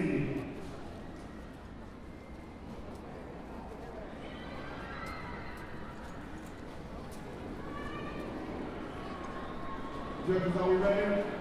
you. Judges, are we ready?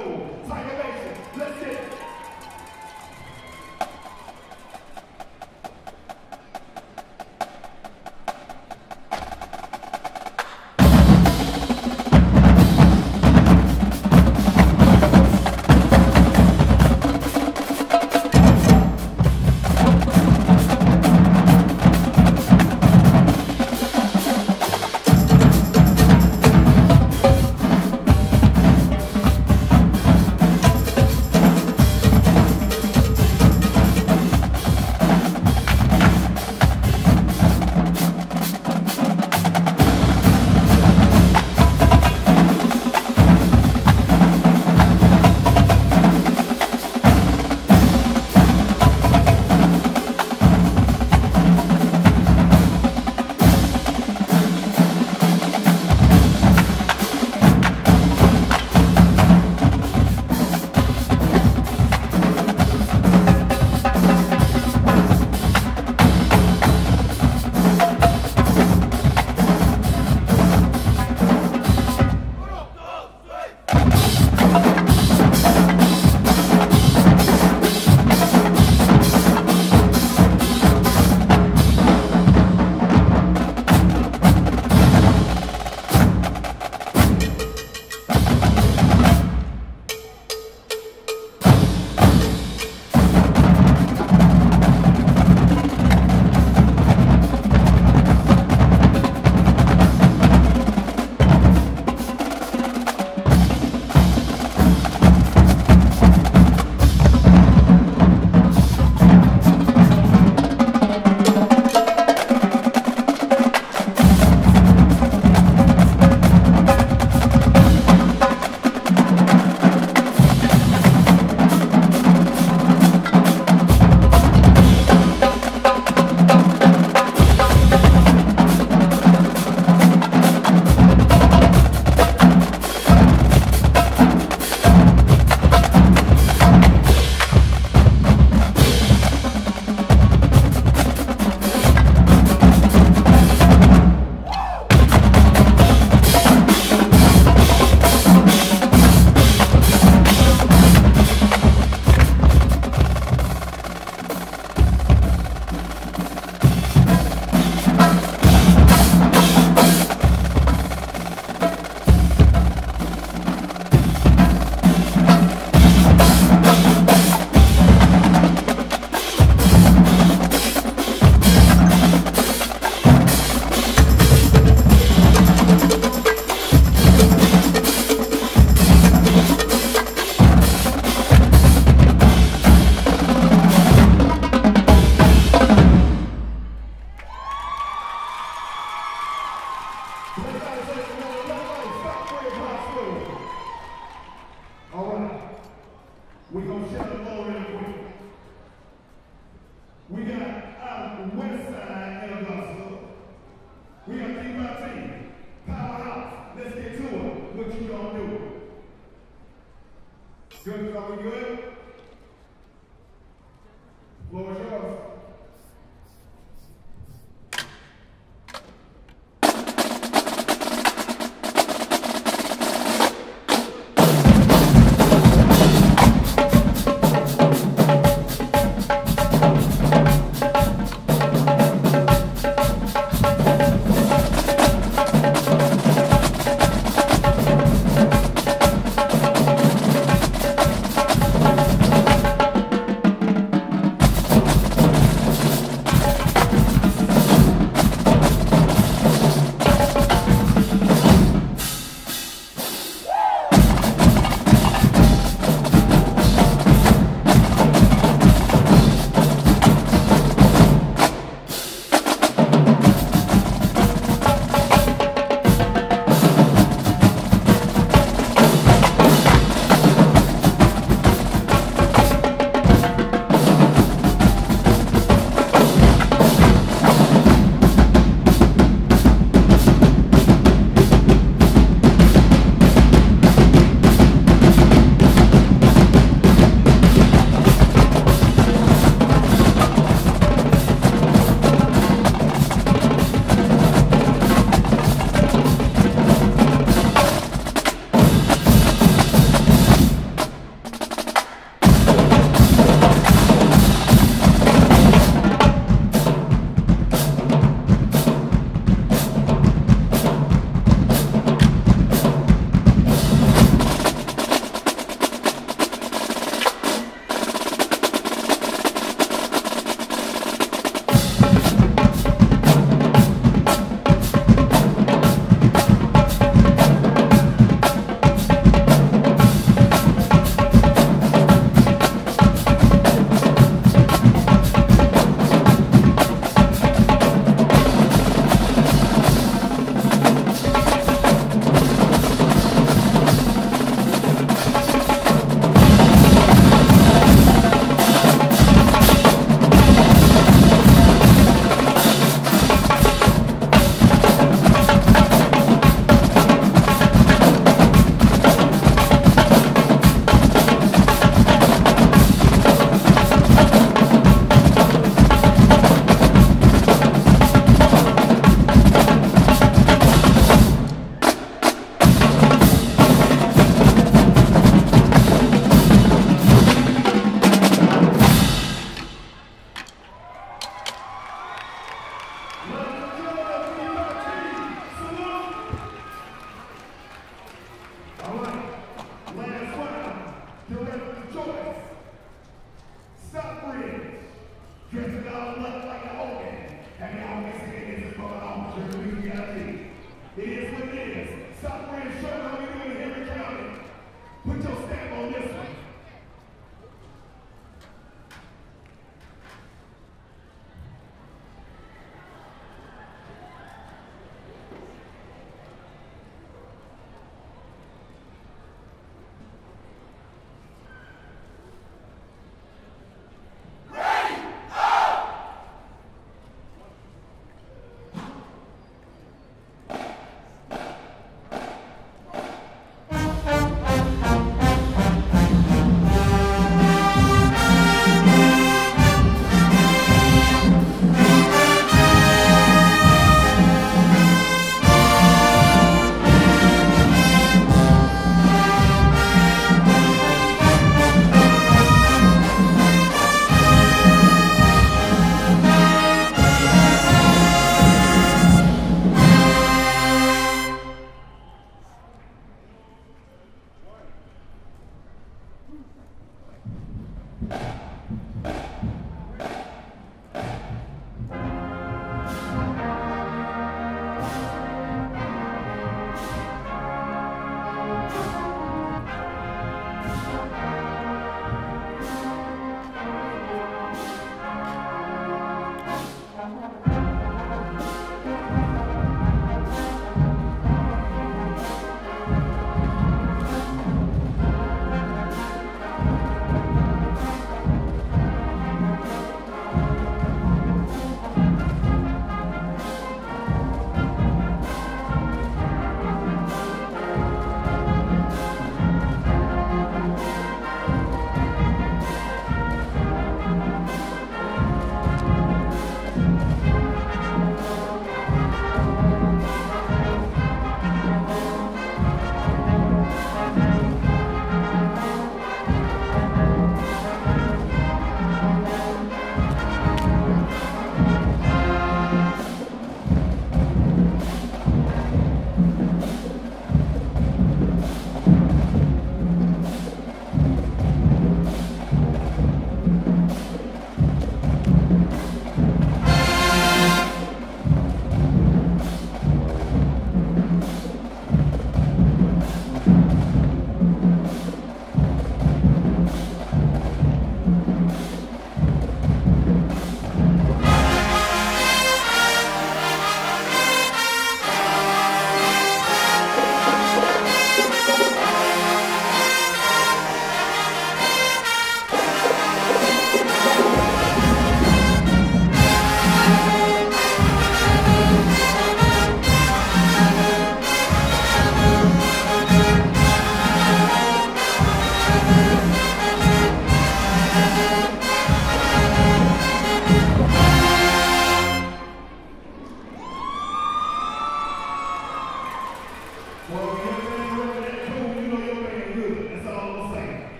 Thiago, saiu bem.